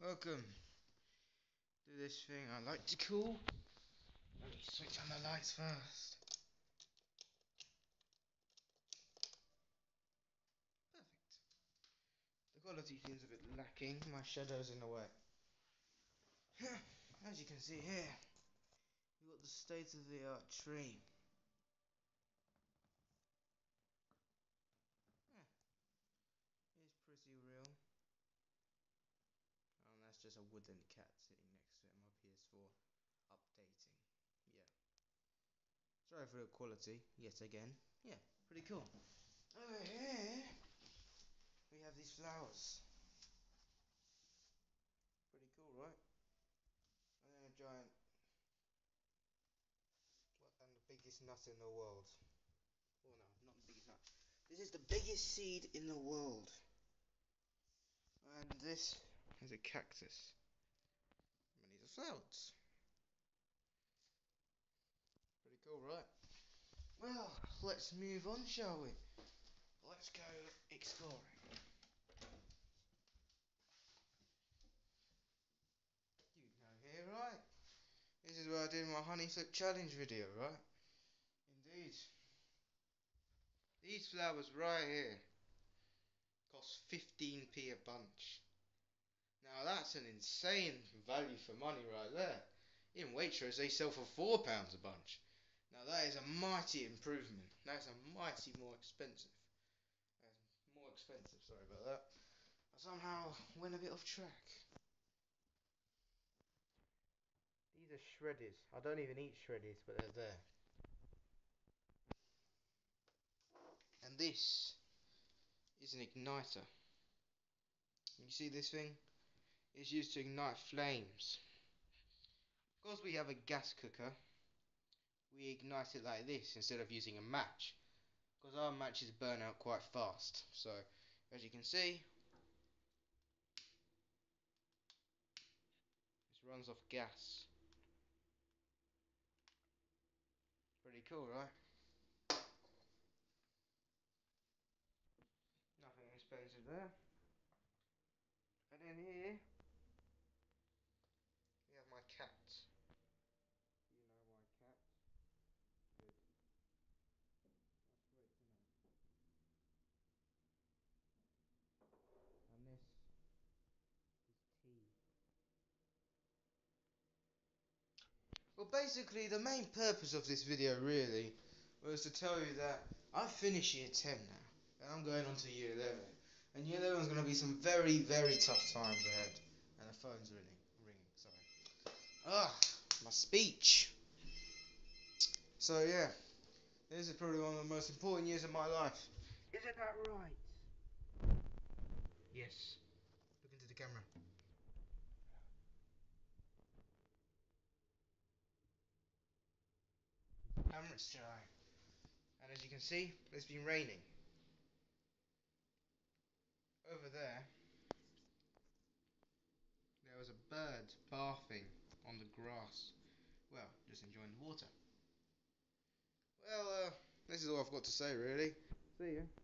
Welcome to this thing I like to call. Let me switch on the lights first. Perfect. The quality seems a bit lacking, my shadow's in the way. As you can see here, we've got the state of the art tree. It's pretty real. Just a wooden cat sitting next to it, my PS4 updating. Yeah. Sorry for the quality, yet again. Yeah, pretty cool. Over here, we have these flowers. Pretty cool, right? And then a giant. Well, and the biggest nut in the world. Oh no, not the biggest nut. This is the biggest seed in the world. And this is a cactus. And these are flowers. Pretty cool, right? Well, let's move on, shall we? Let's go exploring. You know here, right? This is where I did my honey flip challenge video, right? Indeed. These flowers right here cost 15p a bunch. Now that's an insane value for money right there. In Waitrose they sell for £4 a bunch. Now that is a mighty improvement. That's a mighty more expensive. That's more expensive, sorry about that. I somehow went a bit off track. These are Shreddies. I don't even eat Shreddies, but they're there. And this is an igniter. You see this thing? It's used to ignite flames. Because we have a gas cooker, we ignite it like this instead of using a match. Because our matches burn out quite fast. So, as you can see, this runs off gas. Pretty cool, right? Nothing expensive there. And then here, we have my cat. You know my cat. Good. That's great to know. And this is tea. Well, basically, the main purpose of this video really was to tell you that I finished year 10 now, and I'm going on to year 11. And year 11 is going to be some very, very tough times ahead. And the phone's ringing. Ringing. Sorry. Ah, my speech. So yeah, this is probably one of the most important years of my life. Isn't that right? Yes. Look into the camera. And as you can see, it's been raining. Over there, there was a bird bathing on the grass. Well, just enjoying the water. Well, uh, this is all I've got to say, really. See you.